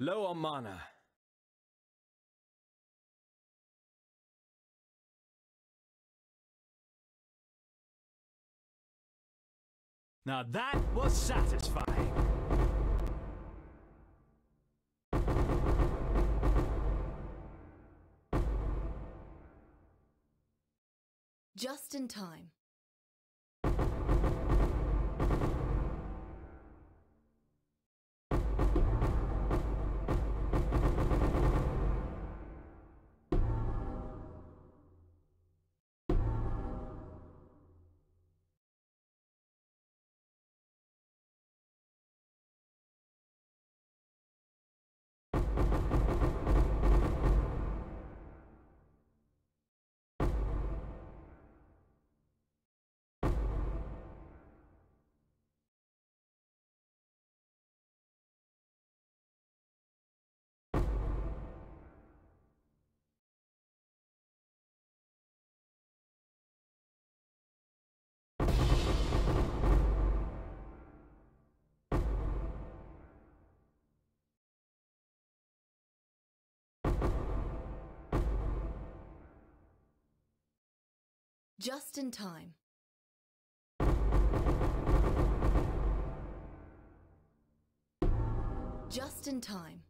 Low on mana. Now that was satisfying. Just in time. Just in time. Just in time.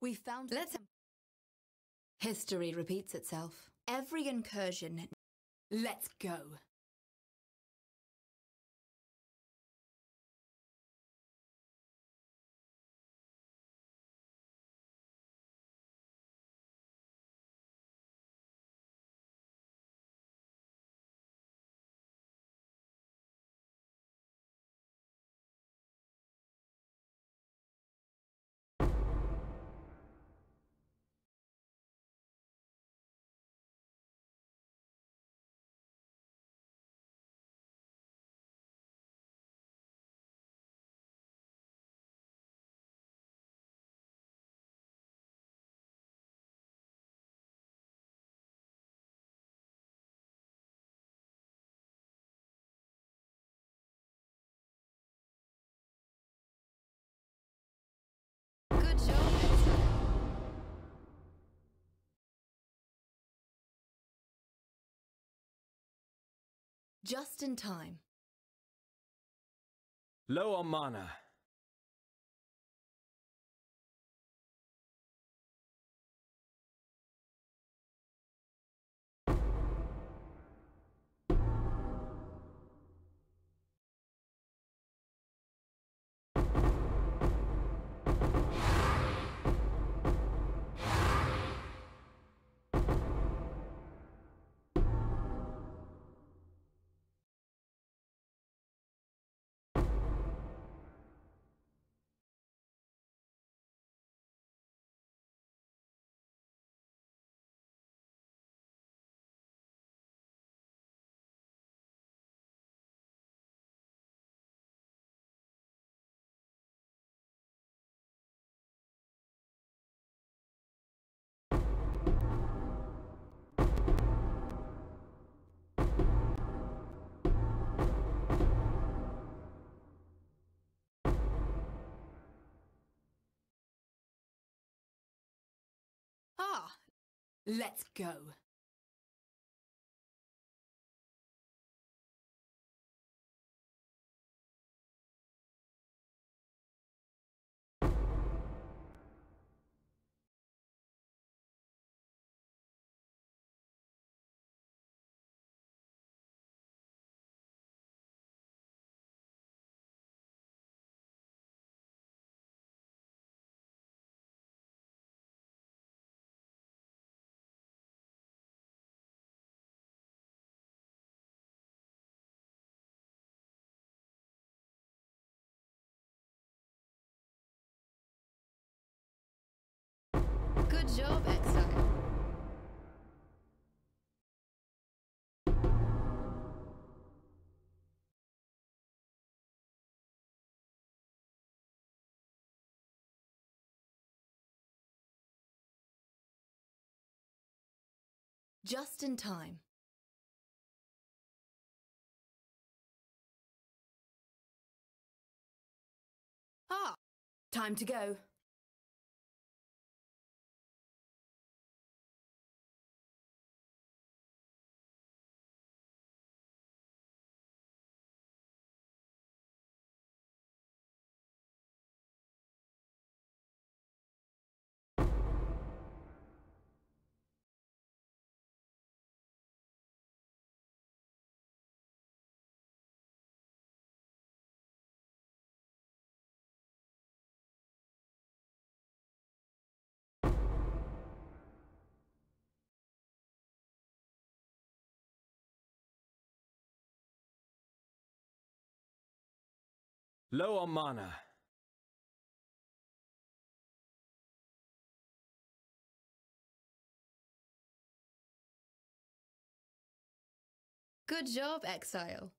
We found Let's History repeats itself. Every incursion. Let's go. Just in time. Low on mana. Ah, let's go. job, Exile. Just in time. Ah, time to go. Low on mana. Good job, Exile.